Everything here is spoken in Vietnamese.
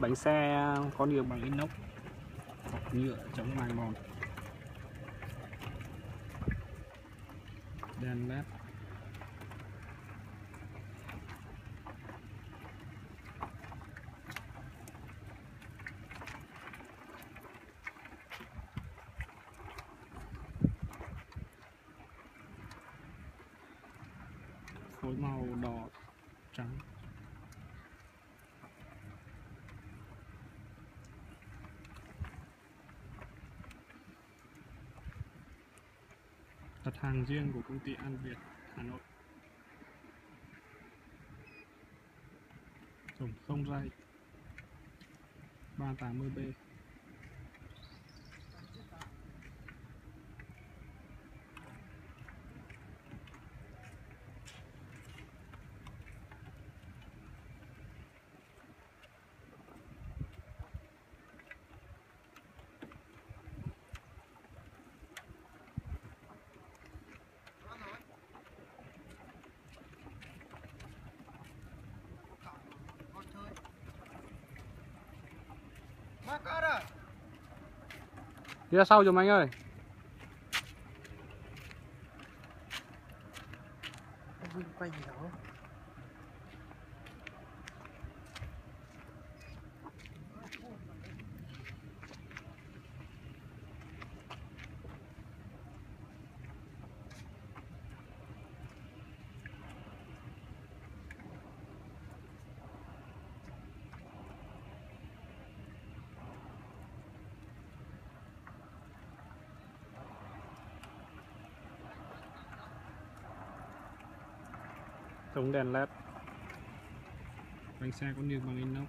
bánh xe, có nhiều bằng inox. Hoặc nhựa chống mài mòn đèn led. Phối màu đỏ trắng. Đặt hàng riêng của công ty An Việt Hà Nội. Tổng không dây 380B đi ra sau giùm anh ơi. Quay gì đó thống đèn led. Bánh xe có nhựa bằng inox.